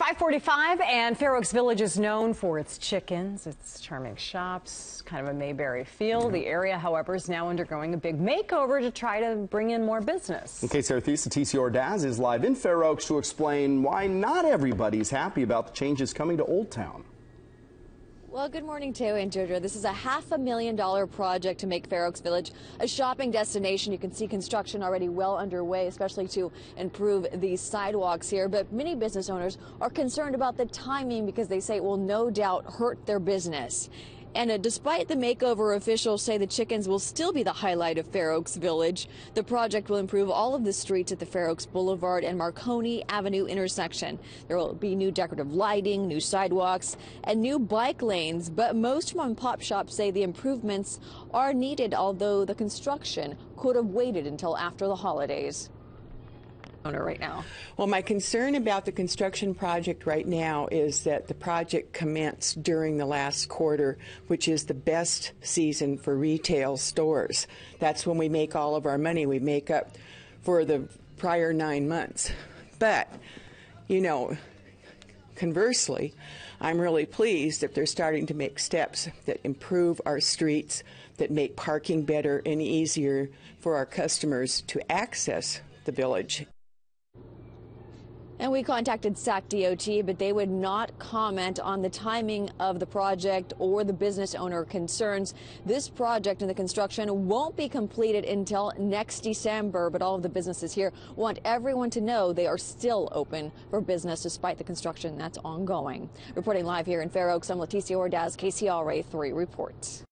545 and Fair Oaks Village is known for its chickens, its charming shops, kind of a Mayberry feel. The area, however, is now undergoing a big makeover to try to bring in more business. In case Arthisa, TC Ordaz is live in Fair Oaks to explain why not everybody's happy about the changes coming to Old Town. Well, good morning, Teo and Jojo. This is a half a million dollar project to make Fair Oaks Village a shopping destination. You can see construction already well underway, especially to improve these sidewalks here. But many business owners are concerned about the timing because they say it will no doubt hurt their business. And uh, despite the makeover, officials say the chickens will still be the highlight of Fair Oaks Village. The project will improve all of the streets at the Fair Oaks Boulevard and Marconi Avenue intersection. There will be new decorative lighting, new sidewalks, and new bike lanes. But most mom and pop shops say the improvements are needed, although the construction could have waited until after the holidays owner right now? Well, my concern about the construction project right now is that the project commenced during the last quarter, which is the best season for retail stores. That's when we make all of our money. We make up for the prior nine months. But, you know, conversely, I'm really pleased that they're starting to make steps that improve our streets, that make parking better and easier for our customers to access the village. And we contacted SAC DOT, but they would not comment on the timing of the project or the business owner concerns. This project and the construction won't be completed until next December, but all of the businesses here want everyone to know they are still open for business despite the construction that's ongoing. Reporting live here in Fair Oaks, I'm Leticia Ordaz, KCRA 3 reports.